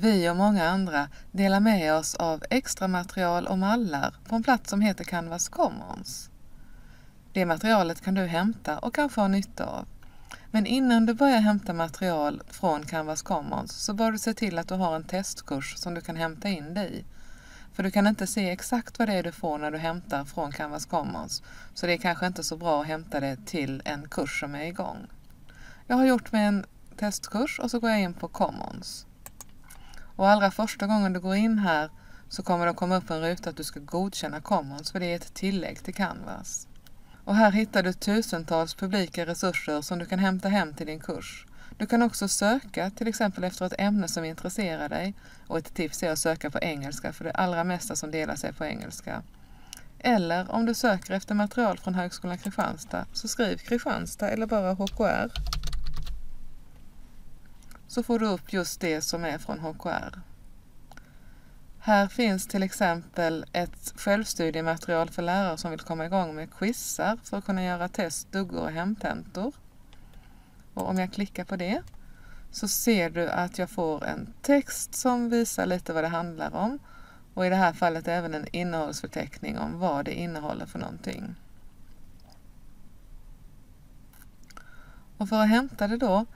Vi och många andra delar med oss av extra material och mallar på en plats som heter Canvas Commons. Det materialet kan du hämta och kanske ha nytta av. Men innan du börjar hämta material från Canvas Commons så bör du se till att du har en testkurs som du kan hämta in dig i. För du kan inte se exakt vad det är du får när du hämtar från Canvas Commons. Så det är kanske inte så bra att hämta det till en kurs som är igång. Jag har gjort mig en testkurs och så går jag in på Commons. Och allra första gången du går in här så kommer det att komma upp en ruta att du ska godkänna Commons för det är ett tillägg till Canvas. Och här hittar du tusentals publika resurser som du kan hämta hem till din kurs. Du kan också söka till exempel efter ett ämne som intresserar dig och ett tips är att söka på engelska för det allra mesta som delas är på engelska. Eller om du söker efter material från Högskolan Kristianstad så skriv Kristianstad eller bara HKR. Så får du upp just det som är från HKR. Här finns till exempel ett självstudiematerial för lärare som vill komma igång med quizar för att kunna göra test, duggor och hemtentor. Och om jag klickar på det så ser du att jag får en text som visar lite vad det handlar om och i det här fallet även en innehållsförteckning om vad det innehåller för någonting. Och för att hämta det då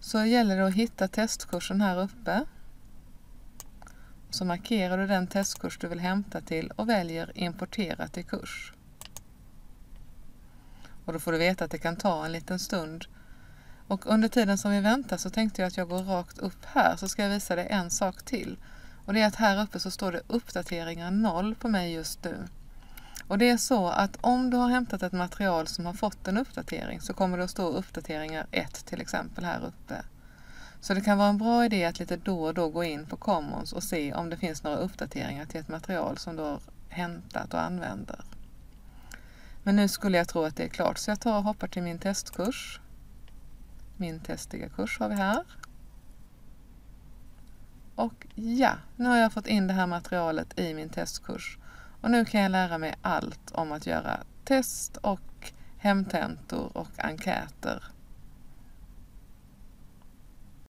så gäller det att hitta testkursen här uppe. Så markerar du den testkurs du vill hämta till och väljer importera till kurs. Och då får du veta att det kan ta en liten stund och under tiden som vi väntar så tänkte jag att jag går rakt upp här så ska jag visa dig en sak till. Och det är att här uppe så står det uppdateringar 0 på mig just nu. Och det är så att om du har hämtat ett material som har fått en uppdatering så kommer det att stå uppdateringar 1 till exempel här uppe. Så det kan vara en bra idé att lite då och då gå in på Commons och se om det finns några uppdateringar till ett material som du har hämtat och använder. Men nu skulle jag tro att det är klart så jag tar och hoppar till min testkurs. Min testiga kurs har vi här. Och ja, nu har jag fått in det här materialet i min testkurs. Och nu kan jag lära mig allt om att göra test och hemtentor och enkäter.